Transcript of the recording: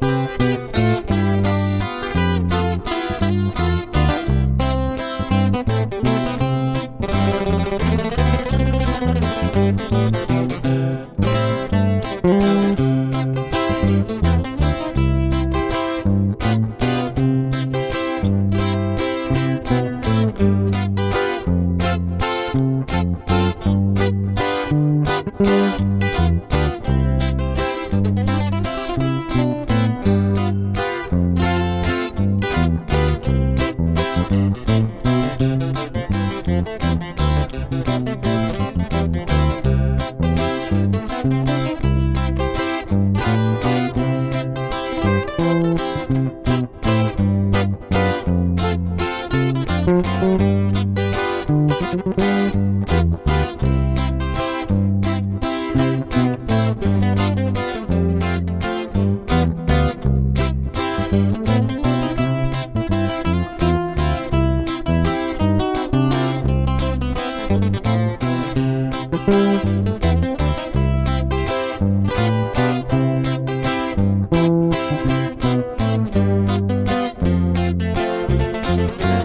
Thank Thank you.